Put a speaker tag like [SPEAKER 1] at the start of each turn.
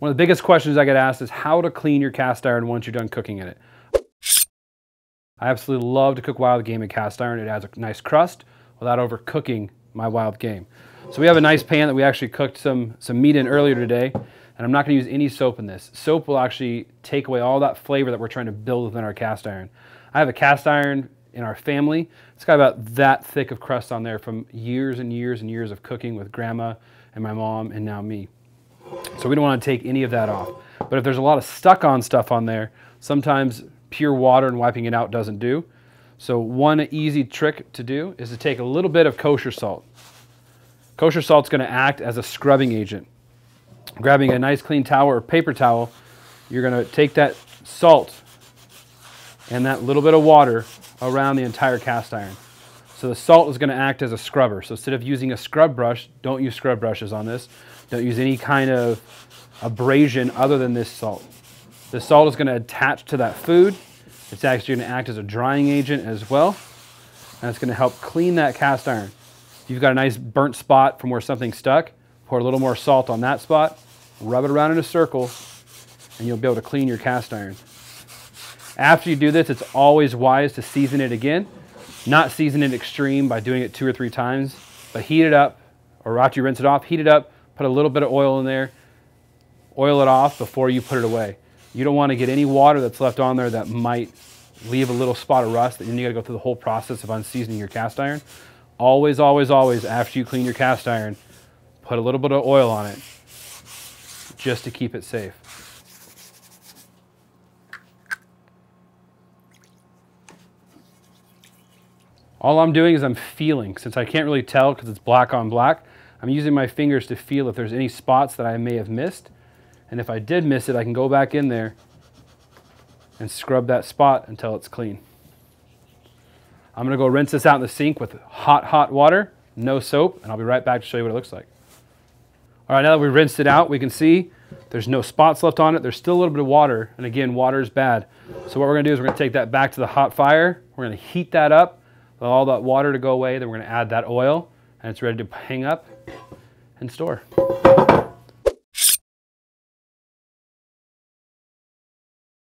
[SPEAKER 1] One of the biggest questions I get asked is how to clean your cast iron once you're done cooking in it. I absolutely love to cook wild game in cast iron. It adds a nice crust without overcooking my wild game. So we have a nice pan that we actually cooked some, some meat in earlier today, and I'm not gonna use any soap in this. Soap will actually take away all that flavor that we're trying to build within our cast iron. I have a cast iron in our family. It's got about that thick of crust on there from years and years and years of cooking with grandma and my mom and now me. So we don't want to take any of that off. But if there's a lot of stuck on stuff on there, sometimes pure water and wiping it out doesn't do. So one easy trick to do is to take a little bit of kosher salt. Kosher salt's going to act as a scrubbing agent. Grabbing a nice clean towel or paper towel, you're going to take that salt and that little bit of water around the entire cast iron. So the salt is going to act as a scrubber. So instead of using a scrub brush, don't use scrub brushes on this. Don't use any kind of abrasion other than this salt. The salt is going to attach to that food. It's actually going to act as a drying agent as well. And it's going to help clean that cast iron. If you've got a nice burnt spot from where something stuck, pour a little more salt on that spot, rub it around in a circle, and you'll be able to clean your cast iron. After you do this, it's always wise to season it again. Not season it extreme by doing it two or three times, but heat it up, or after you rinse it off, heat it up, put a little bit of oil in there, oil it off before you put it away. You don't want to get any water that's left on there that might leave a little spot of rust, and then you gotta go through the whole process of unseasoning your cast iron. Always, always, always, after you clean your cast iron, put a little bit of oil on it just to keep it safe. All I'm doing is I'm feeling. Since I can't really tell because it's black on black, I'm using my fingers to feel if there's any spots that I may have missed. And if I did miss it, I can go back in there and scrub that spot until it's clean. I'm gonna go rinse this out in the sink with hot, hot water, no soap, and I'll be right back to show you what it looks like. All right, now that we rinsed it out, we can see there's no spots left on it. There's still a little bit of water, and again, water is bad. So what we're gonna do is we're gonna take that back to the hot fire. We're gonna heat that up, all that water to go away. Then we're gonna add that oil, and it's ready to hang up and store.